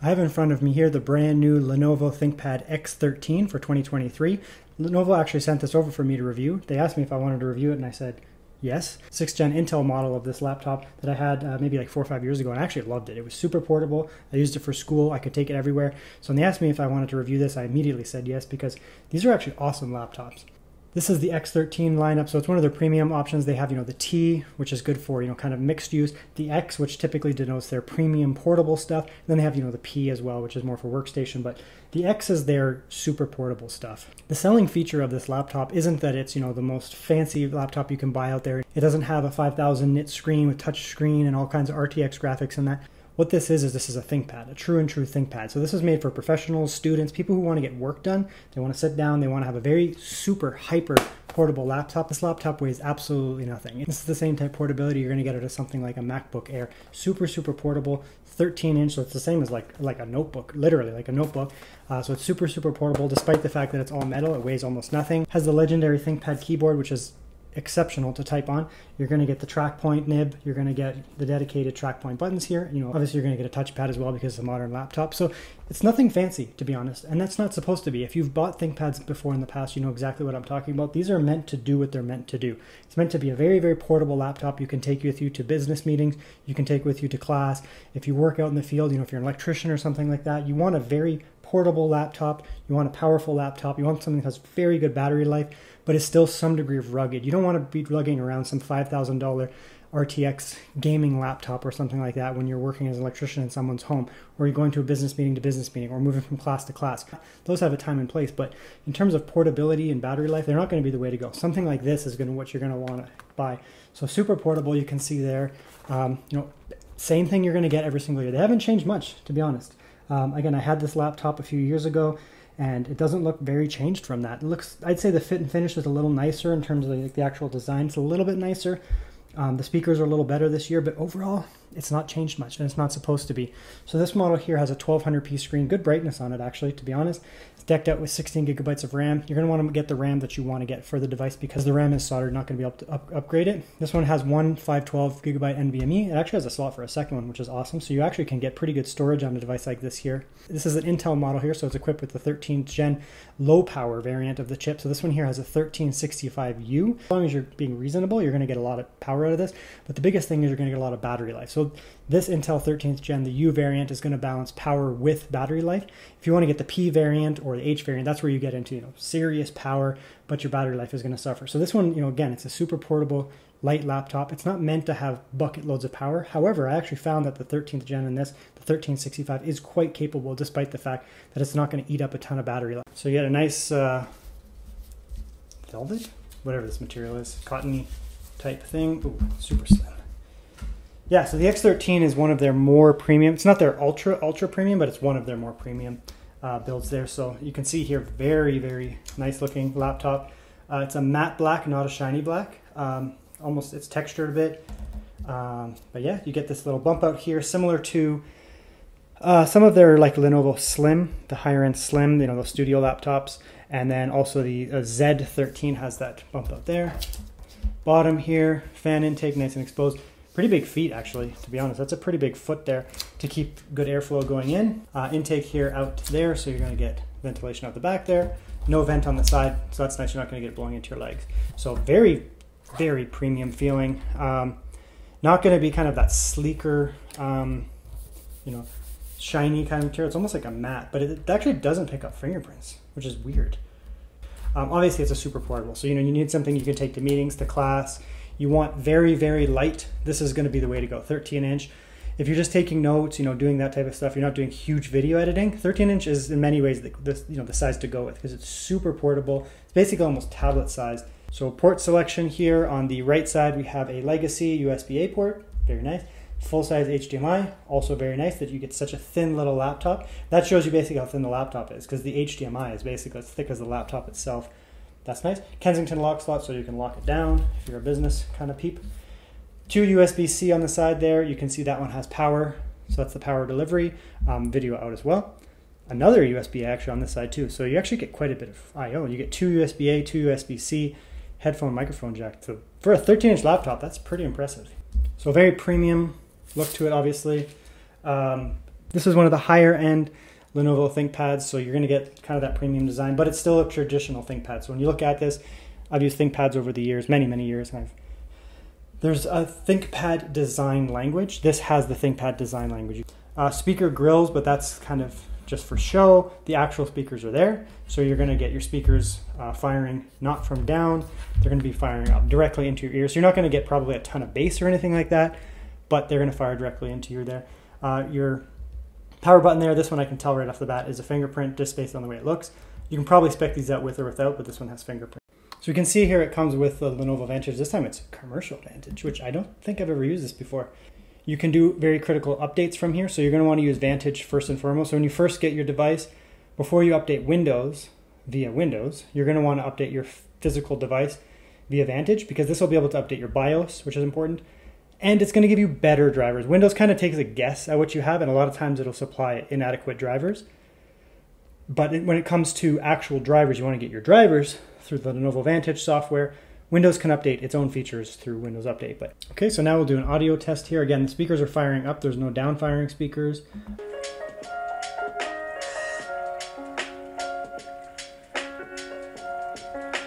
I have in front of me here the brand new Lenovo ThinkPad X13 for 2023. Lenovo actually sent this over for me to review. They asked me if I wanted to review it, and I said yes. Sixth gen Intel model of this laptop that I had uh, maybe like four or five years ago, and I actually loved it. It was super portable. I used it for school. I could take it everywhere. So when they asked me if I wanted to review this, I immediately said yes because these are actually awesome laptops. This is the X13 lineup, so it's one of their premium options. They have, you know, the T, which is good for, you know, kind of mixed use, the X, which typically denotes their premium portable stuff, and then they have, you know, the P as well, which is more for workstation, but the X is their super portable stuff. The selling feature of this laptop isn't that it's, you know, the most fancy laptop you can buy out there. It doesn't have a 5000 nit screen with touch screen and all kinds of RTX graphics and that. What this is, is this is a ThinkPad, a true and true ThinkPad. So this is made for professionals, students, people who want to get work done. They want to sit down, they want to have a very super hyper portable laptop. This laptop weighs absolutely nothing. This is the same type portability you're going to get out of something like a MacBook Air. Super, super portable, 13 inch, so it's the same as like like a notebook, literally like a notebook. Uh, so it's super, super portable, despite the fact that it's all metal. It weighs almost nothing. Has the legendary ThinkPad keyboard, which is exceptional to type on. You're going to get the track point nib. You're going to get the dedicated track point buttons here. You know, obviously you're going to get a touchpad as well because it's a modern laptop. So it's nothing fancy, to be honest, and that's not supposed to be. If you've bought ThinkPads before in the past, you know exactly what I'm talking about. These are meant to do what they're meant to do. It's meant to be a very, very portable laptop. You can take with you to business meetings. You can take with you to class. If you work out in the field, you know, if you're an electrician or something like that, you want a very portable laptop. You want a powerful laptop. You want something that has very good battery life but it's still some degree of rugged. You don't want to be lugging around some $5,000 RTX gaming laptop or something like that when you're working as an electrician in someone's home, or you're going to a business meeting to business meeting, or moving from class to class. Those have a time and place, but in terms of portability and battery life, they're not going to be the way to go. Something like this is going to what you're going to want to buy. So super portable, you can see there. Um, you know, same thing you're going to get every single year. They haven't changed much, to be honest. Um, again, I had this laptop a few years ago and it doesn't look very changed from that. It looks, I'd say the fit and finish is a little nicer in terms of the, the actual design. It's a little bit nicer. Um, the speakers are a little better this year, but overall, it's not changed much, and it's not supposed to be. So this model here has a 1200p screen, good brightness on it actually, to be honest. It's decked out with 16 gigabytes of RAM. You're going to want to get the RAM that you want to get for the device because the RAM is soldered, not going to be able to up upgrade it. This one has one 512 gigabyte NVMe. It actually has a slot for a second one, which is awesome. So you actually can get pretty good storage on a device like this here. This is an Intel model here, so it's equipped with the 13th gen low power variant of the chip. So this one here has a 1365U. As long as you're being reasonable, you're to get a lot of power out of this. But the biggest thing is you're to get a lot of battery life. So this Intel 13th gen, the U variant, is going to balance power with battery life. If you want to get the P variant or the H variant, that's where you get into you know serious power, but your battery life is going to suffer. So this one, you know, again, it's a super portable light laptop. It's not meant to have bucket loads of power. However, I actually found that the 13th gen in this, the 1365, is quite capable despite the fact that it's not going to eat up a ton of battery life. So you get a nice uh, velvet, whatever this material is, cottony type thing. Ooh, super slim. Yeah, so the X13 is one of their more premium. It's not their ultra ultra premium, but it's one of their more premium uh, builds there. So you can see here, very very nice looking laptop. Uh, it's a matte black, not a shiny black. Um, almost it's textured a bit. Um, but yeah, you get this little bump out here, similar to uh, some of their like Lenovo Slim, the higher end Slim, you know, those studio laptops, and then also the uh, Z13 has that bump out there. Bottom here, fan intake, nice and exposed. Pretty big feet, actually, to be honest. That's a pretty big foot there to keep good airflow going in. Uh, intake here out there, so you're going to get ventilation out the back there. No vent on the side, so that's nice. You're not going to get blowing into your legs. So very very premium feeling. Um, not going to be kind of that sleeker, um, you know, shiny kind of material. It's almost like a matte, but it actually doesn't pick up fingerprints, which is weird. Um, obviously, it's a super portable, so you know you need something you can take to meetings, to class. You want very, very light. This is going to be the way to go. 13 inch. If you're just taking notes, you know, doing that type of stuff, you're not doing huge video editing. 13 inch is in many ways the, the you know the size to go with because it's super portable. It's basically almost tablet sized. So port selection here on the right side, we have a legacy USB-A port, very nice. Full-size HDMI, also very nice that you get such a thin little laptop. That shows you basically how thin the laptop is because the HDMI is basically as thick as the laptop itself. That's nice. Kensington lock slot so you can lock it down if you're a business kind of peep. Two USB-C on the side there. You can see that one has power, so that's the power delivery. Um, video out as well another USB actually on this side too. So you actually get quite a bit of I/O. You get two USB-A, two USB-C, headphone microphone jack. So for a 13 inch laptop, that's pretty impressive. So very premium look to it, obviously. Um, This is one of the higher end Lenovo ThinkPads, so you're going to get kind of that premium design, but it's still a traditional ThinkPad. So when you look at this, I've used ThinkPads over the years, many, many years, and I've there's a ThinkPad design language. This has the ThinkPad design language. Uh, speaker grills, but that's kind of just for show. The actual speakers are there. So you're going to get your speakers uh, firing not from down. They're going to be firing up directly into your ears. So you're not going to get probably a ton of bass or anything like that, but they're going to fire directly into your there. Uh, your power button there, this one I can tell right off the bat is a fingerprint just based on the way it looks. You can probably spec these out with or without, but this one has fingerprint. So you can see here it comes with the Lenovo Vantage. This time it's commercial Vantage, which I don't think I've ever used this before. You can do very critical updates from here. So you're going to want to use Vantage first and foremost. So when you first get your device, before you update Windows via Windows, you're going to want to update your physical device via Vantage because this will be able to update your BIOS, which is important. And it's going to give you better drivers. Windows kind of takes a guess at what you have, and a lot of times it'll supply inadequate drivers. But when it comes to actual drivers, you want to get your drivers through the Lenovo Vantage software. Windows can update its own features through Windows Update. But okay, so now we'll do an audio test here. Again, the speakers are firing up. There's no down firing speakers.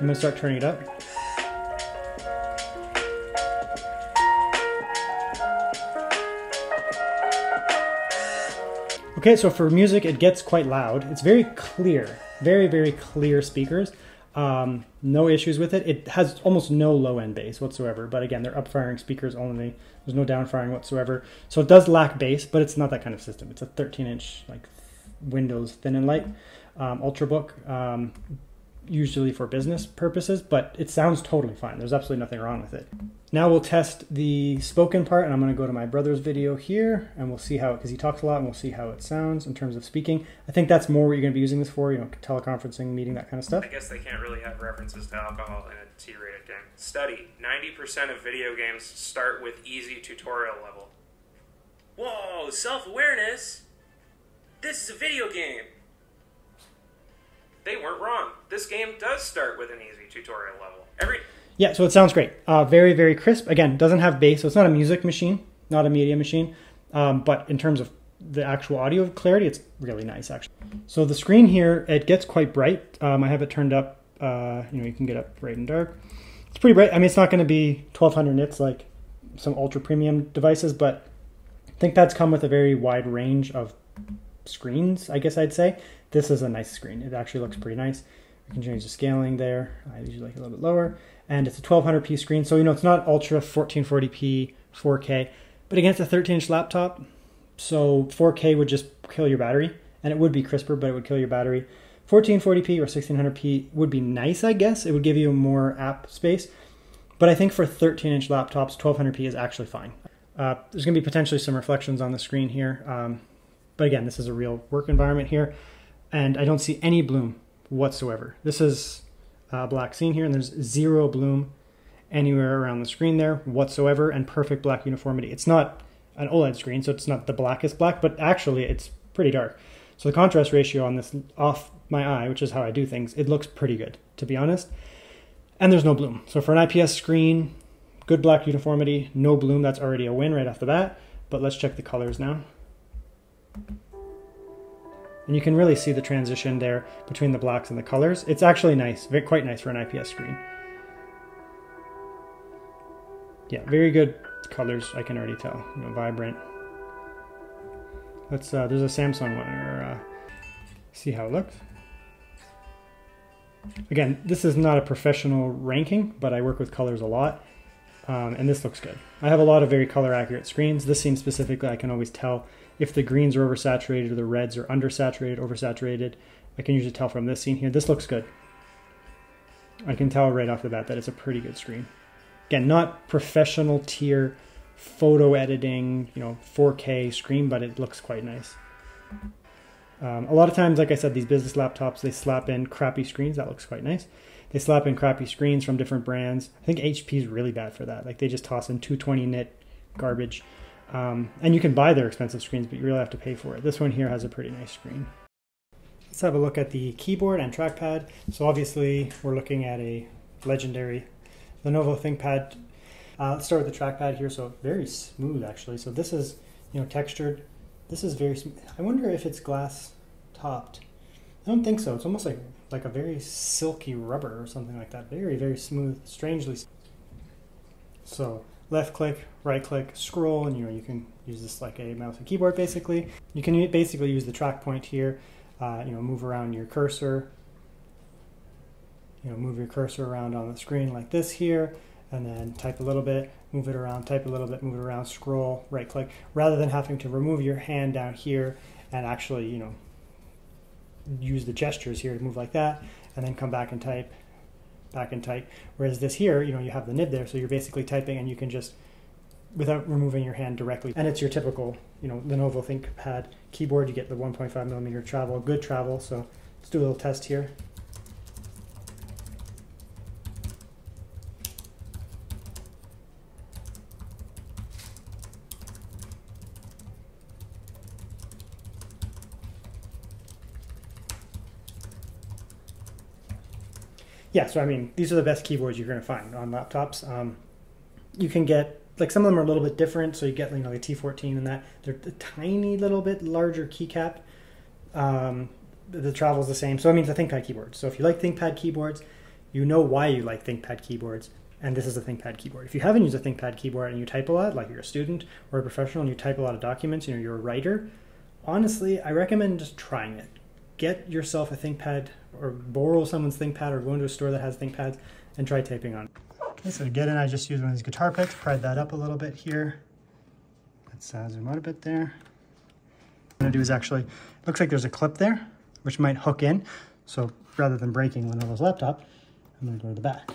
I'm gonna start turning it up. Okay, so for music, it gets quite loud. It's very clear, very, very clear speakers. Um, no issues with it. It has almost no low end bass whatsoever. But again, they're up firing speakers only. There's no down firing whatsoever. So it does lack bass, but it's not that kind of system. It's a 13 inch like Windows thin and light um, Ultrabook. Um, usually for business purposes, but it sounds totally fine. There's absolutely nothing wrong with it. Now we'll test the spoken part, and I'm going to go to my brother's video here, and we'll see how, because he talks a lot, and we'll see how it sounds in terms of speaking. I think that's more what you're going to be using this for, you know, teleconferencing, meeting, that kind of stuff. I guess they can't really have references to alcohol in a T-rated game. Study, 90% of video games start with easy tutorial level. Whoa, self-awareness? This is a video game they weren't wrong. This game does start with an easy tutorial level. Every yeah, so it sounds great. Uh, very very crisp. Again, doesn't have bass, so it's not a music machine, not a media machine. Um, but in terms of the actual audio clarity, it's really nice actually. So the screen here, it gets quite bright. Um, I have it turned up. Uh, you know, you can get up bright and dark. It's pretty bright. I mean, it's not going to be 1200 nits like some ultra premium devices, but ThinkPads come with a very wide range of screens, I guess I'd say. This is a nice screen. It actually looks pretty nice. We can change the scaling there. I usually like a little bit lower. And it's a 1200p screen, so you know it's not ultra 1440p 4K, but again, it's a 13-inch laptop, so 4K would just kill your battery, and it would be crisper, but it would kill your battery. 1440p or 1600p would be nice, I guess. It would give you more app space, but I think for 13-inch laptops, 1200p is actually fine. Uh, there's going to be potentially some reflections on the screen here, um, but again, this is a real work environment here and I don't see any bloom whatsoever. This is a black scene here, and there's zero bloom anywhere around the screen there whatsoever, and perfect black uniformity. It's not an OLED screen, so it's not the blackest black, but actually it's pretty dark. So the contrast ratio on this off my eye, which is how I do things, it looks pretty good, to be honest. And there's no bloom. So for an IPS screen, good black uniformity, no bloom, that's already a win right off the bat. But let's check the colors now. And you can really see the transition there between the blacks and the colors. It's actually nice, quite nice for an IPS screen. Yeah, very good colors, I can already tell. You know, vibrant. Let's, uh, there's a Samsung one, or uh, see how it looks. Again, this is not a professional ranking, but I work with colors a lot. Um, and this looks good. I have a lot of very color accurate screens. This seems specifically, I can always tell if the greens are oversaturated or the reds are undersaturated, oversaturated. I can usually tell from this scene here. This looks good. I can tell right off the bat that it's a pretty good screen. Again, not professional tier photo editing, you know, 4K screen, but it looks quite nice. Um, a lot of times, like I said, these business laptops, they slap in crappy screens. That looks quite nice. They slap in crappy screens from different brands. I think HP is really bad for that. Like they just toss in 220 nit garbage. Um, and you can buy their expensive screens, but you really have to pay for it. This one here has a pretty nice screen. Let's have a look at the keyboard and trackpad. So obviously we're looking at a legendary Lenovo ThinkPad. Uh, let's start with the trackpad here. So very smooth actually. So this is you know textured. This is very smooth. I wonder if it's glass topped. I don't think so. It's almost like like a very silky rubber or something like that. Very, very smooth, strangely. So left click, right click, scroll, and you know you can use this like a mouse and keyboard basically. You can basically use the track point here, uh, you know, move around your cursor, you know, move your cursor around on the screen like this here, and then type a little bit, move it around, type a little bit, move it around, scroll, right click, rather than having to remove your hand down here and actually, you know, use the gestures here to move like that, and then come back and type, back and type. Whereas this here, you know, you have the nib there, so you're basically typing and you can just, without removing your hand directly. And it's your typical, you know, Lenovo ThinkPad keyboard. You get the 1.5 millimeter travel, good travel. So let's do a little test here. Yeah, so I mean, these are the best keyboards you're going to find on laptops. Um, you can get like some of them are a little bit different, so you get you know the T14 and that they're a tiny little bit larger keycap. Um, the travel's the same, so I mean a ThinkPad keyboard. So if you like ThinkPad keyboards, you know why you like ThinkPad keyboards, and this is a ThinkPad keyboard. If you haven't used a ThinkPad keyboard and you type a lot, like you're a student or a professional and you type a lot of documents, you know you're a writer. Honestly, I recommend just trying it. Get yourself a ThinkPad or borrow someone's ThinkPad or go into a store that has ThinkPads and try typing on. Okay, so to get in, I just use one of these guitar picks, pried that up a little bit here. Let's uh, out a bit there. What I'm gonna do is actually, looks like there's a clip there, which might hook in. So rather than breaking Lenovo's laptop, I'm gonna go to the back.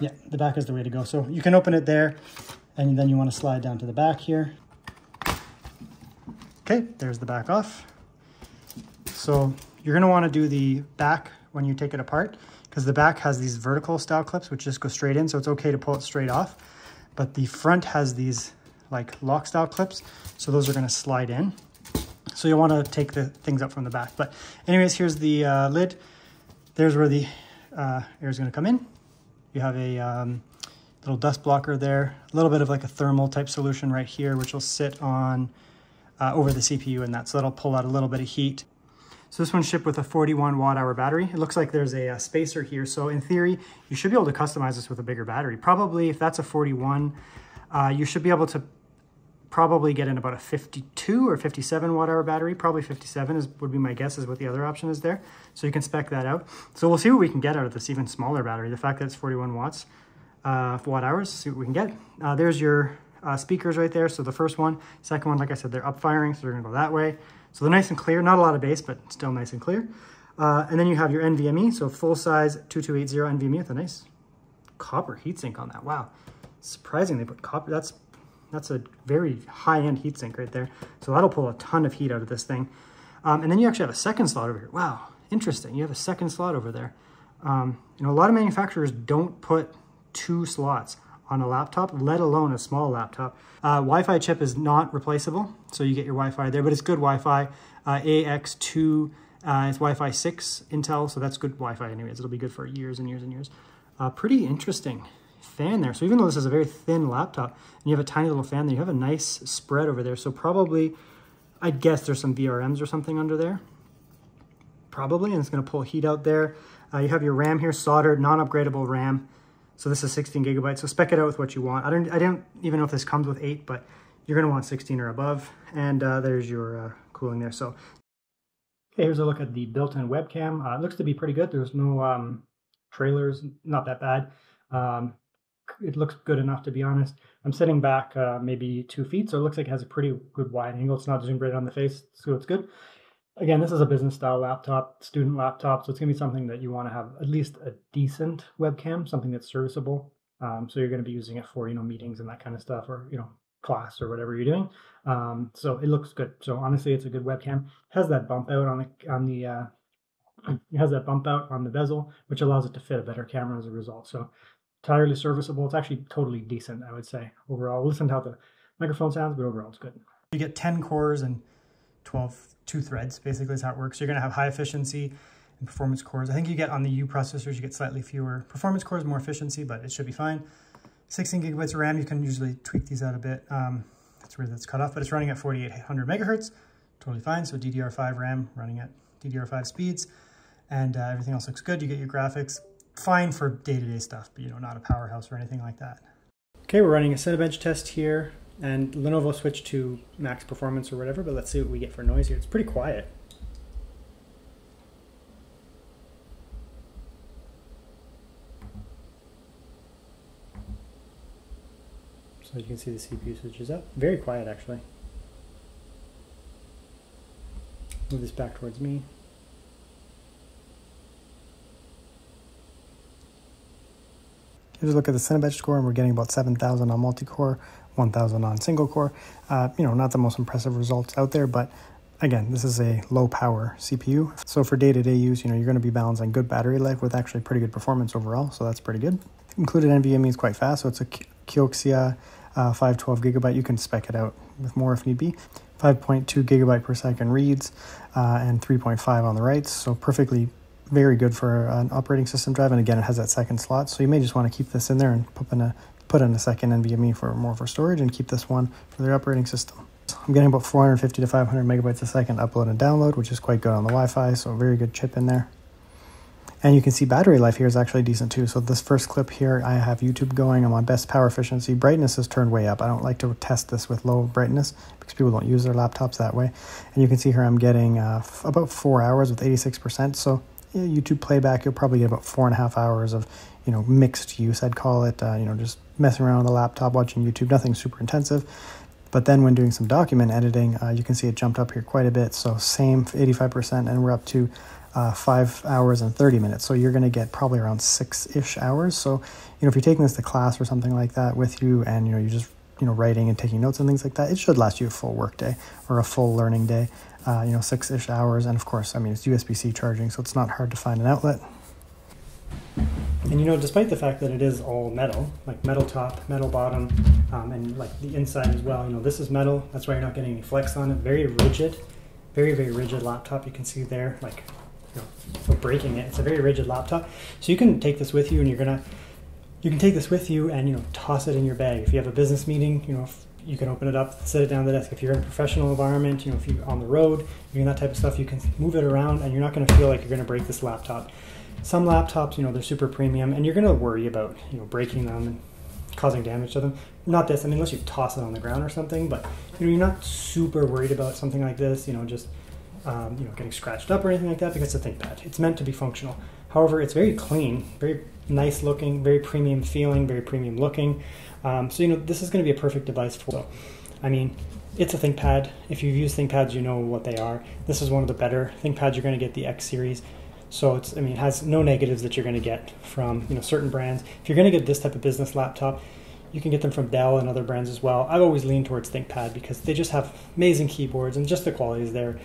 Yeah, the back is the way to go. So you can open it there, and then you wanna slide down to the back here. Okay, there's the back off. So you're gonna wanna do the back when you take it apart because the back has these vertical style clips which just go straight in, so it's okay to pull it straight off. But the front has these like lock style clips, so those are gonna slide in. So you'll wanna take the things up from the back. But anyways, here's the uh, lid. There's where the uh, air is gonna come in. You have a um, little dust blocker there, a little bit of like a thermal type solution right here, which will sit on uh, over the CPU and that. So that'll pull out a little bit of heat. So this one's shipped with a 41 watt hour battery. It looks like there's a, a, spacer here. So in theory, you should be able to customize this with a bigger battery. Probably if that's a 41, uh, you should be able to probably get in about a 52 or 57 watt hour battery. Probably 57 is would be my guess is what the other option is there. So you can spec that out. So we'll see what we can get out of this even smaller battery. The fact that it's 41 watts, uh, watt hours, see what we can get. Uh, there's your uh, speakers right there. So the first one, second one, like I said, they're up firing, so they're gonna go that way. So they're nice and clear, not a lot of bass, but still nice and clear. Uh, and then you have your NVMe, so full size 2280 NVMe with a nice copper heatsink on that. Wow, surprising they put copper. That's that's a very high-end heatsink right there. So that'll pull a ton of heat out of this thing. Um, and then you actually have a second slot over here. Wow, interesting. You have a second slot over there. Um, you know, a lot of manufacturers don't put two slots on a laptop, let alone a small laptop. Uh, Wi-Fi chip is not replaceable, so you get your Wi-Fi there, but it's good Wi-Fi. Uh, AX2 uh, it's Wi-Fi 6 Intel, so that's good Wi-Fi anyways. It'll be good for years and years and years. Uh, pretty interesting fan there. So even though this is a very thin laptop, and you have a tiny little fan there, you have a nice spread over there. So probably, I'd guess there's some VRMs or something under there. Probably, and it's gonna pull heat out there. Uh, you have your RAM here, soldered, non-upgradable RAM. So this is 16 gigabytes. So spec it out with what you want. I don't, I don't even know if this comes with eight, but you're gonna want 16 or above. And uh, there's your uh, cooling there. So okay, here's a look at the built-in webcam. Uh, it looks to be pretty good. There's no um, trailers, not that bad. Um, it looks good enough to be honest. I'm sitting back uh, maybe two feet, so it looks like it has a pretty good wide angle. It's not zoomed right on the face, so it's good again, this is a business style laptop, student laptop, so it's gonna be something that you want to have at least a decent webcam, something that's serviceable. Um, so you're going to be using it for you know meetings and that kind of stuff, or you know class or whatever you're doing. Um, so it looks good. So honestly, it's a good webcam. Has that bump out on the on the uh, it has that bump out on the bezel, which allows it to fit a better camera as a result. So entirely serviceable. It's actually totally decent, I would say overall. Listen to how the microphone sounds, but overall it's good. You get 10 cores and 12 two threads, basically is how it works. So you're gonna have high efficiency and performance cores. I think you get on the U processors, you get slightly fewer performance cores, more efficiency, but it should be fine. 16 gigabytes of RAM, you can usually tweak these out a bit. Um, That's where that's cut off, but it's running at 4800 megahertz. Totally fine. So DDR5 RAM running at DDR5 speeds and uh, everything else looks good. You get your graphics fine for day-to-day -day stuff, but you know, not a powerhouse or anything like that. Okay, we're running a Cinebench test here and Lenovo switched to max performance or whatever, but let's see what we get for noise here. It's pretty quiet. So you can see the CPU switch is up. Very quiet actually. Move this back towards me. Here's a look at the Cinebench score, and we're getting about 7,000 on multi-core, 1,000 on single core. Uh, you know, not the most impressive results out there, but again, this is a low power CPU. So for day-to-day -day use, you know, you're going to be balancing good battery life with actually pretty good performance overall. So that's pretty good. Included NVMe is quite fast. So it's a Kioxia uh, 512 gigabyte. You can spec it out with more if need be. 5.2 gigabyte per second reads uh, and 3.5 on the writes. So perfectly very good for an operating system drive. And again, it has that second slot. So you may just want to keep this in there and put in a, put in a second NVMe for more for storage and keep this one for the operating system. I'm getting about 450 to 500 megabytes a second upload and download, which is quite good on the Wi-Fi. So very good chip in there. And you can see battery life here is actually decent too. So this first clip here, I have YouTube going. I'm on best power efficiency. Brightness is turned way up. I don't like to test this with low brightness because people don't use their laptops that way. And you can see here I'm getting uh, about four hours with 86%. So YouTube playback, you'll probably get about four and a half hours of, you know, mixed use, I'd call it, uh, you know, just messing around on the laptop, watching YouTube, nothing super intensive. But then when doing some document editing, uh, you can see it jumped up here quite a bit. So same 85%, and we're up to uh, five hours and 30 minutes. So you're going to get probably around six-ish hours. So, you know, if you're taking this to class or something like that with you and, you know, you're just, you know, writing and taking notes and things like that, it should last you a full work day or a full learning day uh, you know, six-ish hours. And of course, I mean, it's USB-C charging, so it's not hard to find an outlet. And you know, despite the fact that it is all metal, like metal top, metal bottom, um, and like the inside as well, you know, this is metal. That's why you're not getting any flex on it. Very rigid, very, very rigid laptop. You can see there, like, you know, breaking it. It's a very rigid laptop. So you can take this with you and you're gonna, you can take this with you and, you know, toss it in your bag. If you have a business meeting, you know, you can open it up, set it down the desk. If you're in a professional environment, you know, if you're on the road, doing that type of stuff, you can move it around and you're not going to feel like you're going to break this laptop. Some laptops, you know, they're super premium and you're going to worry about, you know, breaking them and causing damage to them. Not this, I mean, unless you toss it on the ground or something, but, you know, you're not super worried about something like this, you know, just, um, you know, getting scratched up or anything like that because it's a ThinkPad. It's meant to be functional. However, it's very clean, very nice looking, very premium feeling, very premium looking. Um, so, you know, this is going to be a perfect device for, so, I mean, it's a ThinkPad. If you've used ThinkPads, you know what they are. This is one of the better ThinkPads. You're going to get the X series. So it's, I mean, it has no negatives that you're going to get from, you know, certain brands. If you're going to get this type of business laptop, you can get them from Dell and other brands as well. I've always leaned towards ThinkPad because they just have amazing keyboards and just the quality is there.